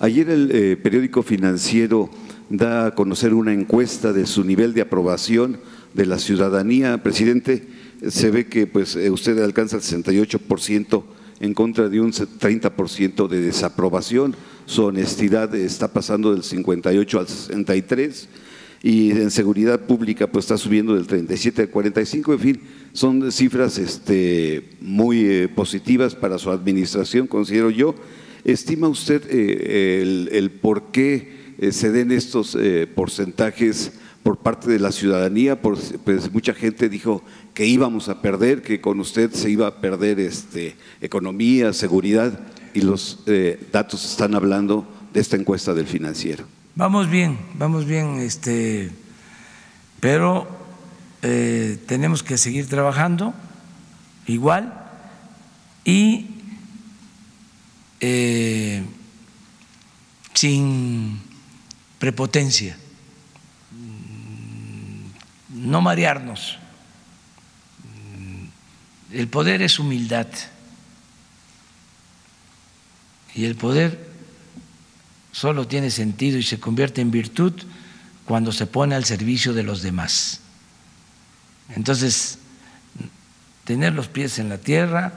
Ayer el eh, periódico financiero da a conocer una encuesta de su nivel de aprobación de la ciudadanía. Presidente, se ve que pues, eh, usted alcanza el 68% en contra de un 30% de desaprobación. Su honestidad está pasando del 58 al 63 y en seguridad pública pues está subiendo del 37 al 45, en fin, son cifras este, muy eh, positivas para su administración, considero yo. ¿Estima usted eh, el, por qué eh, se den estos porcentajes por parte de la ciudadanía? pues mucha gente dijo que íbamos a perder, que con usted se iba a perder este, economía, seguridad, y los datos están hablando de esta encuesta del financiero. Vamos bien, vamos bien, este, pero eh, tenemos que seguir trabajando igual y eh, sin prepotencia, no marearnos. El poder es humildad y el poder solo tiene sentido y se convierte en virtud cuando se pone al servicio de los demás. Entonces, tener los pies en la tierra,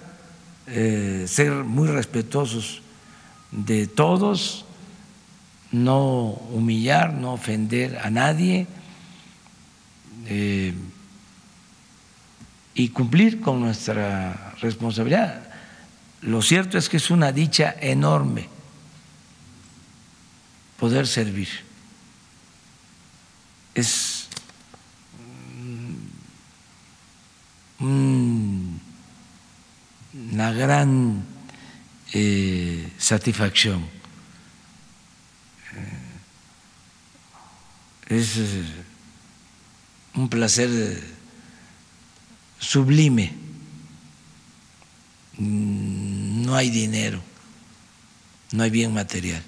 eh, ser muy respetuosos de todos, no humillar, no ofender a nadie eh, y cumplir con nuestra responsabilidad. Lo cierto es que es una dicha enorme poder servir. Es una gran eh, satisfacción. Es un placer sublime. No hay dinero, no hay bien material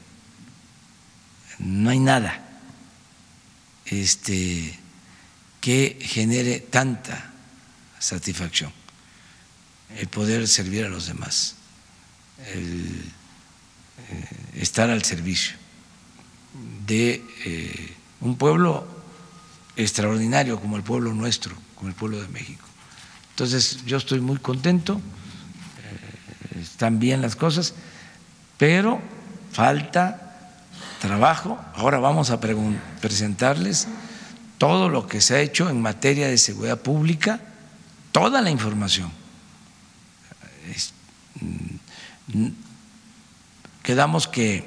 no hay nada este, que genere tanta satisfacción, el poder servir a los demás, el eh, estar al servicio de eh, un pueblo extraordinario como el pueblo nuestro, como el pueblo de México. Entonces yo estoy muy contento, eh, están bien las cosas, pero falta trabajo. Ahora vamos a presentarles todo lo que se ha hecho en materia de seguridad pública, toda la información. Mm, quedamos que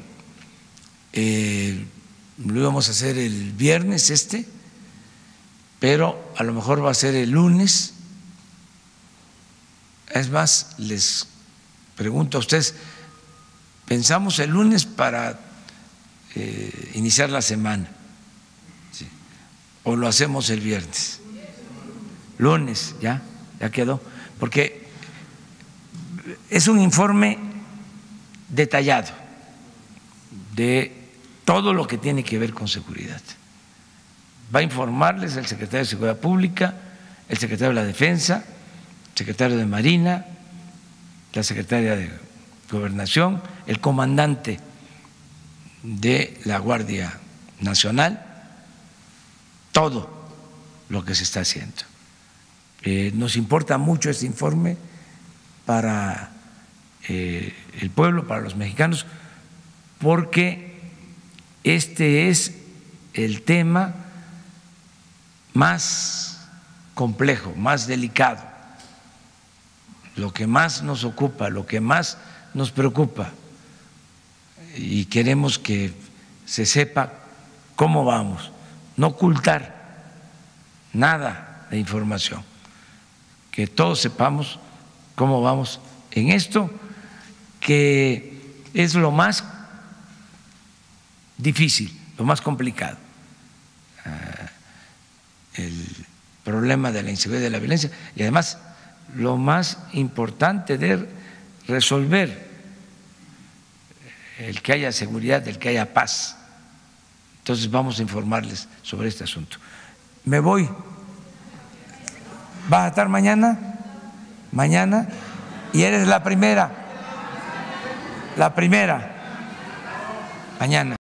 eh, lo íbamos a hacer el viernes este, pero a lo mejor va a ser el lunes. Es más, les pregunto a ustedes, pensamos el lunes para eh, iniciar la semana. O lo hacemos el viernes. Lunes, ya, ya quedó. Porque es un informe detallado de todo lo que tiene que ver con seguridad. Va a informarles el secretario de Seguridad Pública, el secretario de la Defensa, el secretario de Marina, la secretaria de Gobernación, el comandante de la Guardia Nacional todo lo que se está haciendo. Eh, nos importa mucho este informe para eh, el pueblo, para los mexicanos, porque este es el tema más complejo, más delicado, lo que más nos ocupa, lo que más nos preocupa. Y queremos que se sepa cómo vamos, no ocultar nada de información, que todos sepamos cómo vamos en esto, que es lo más difícil, lo más complicado, ah, el problema de la inseguridad y de la violencia, y además lo más importante de resolver el que haya seguridad, el que haya paz. Entonces vamos a informarles sobre este asunto. Me voy. ¿Vas a estar mañana? Mañana. Y eres la primera. La primera. mañana.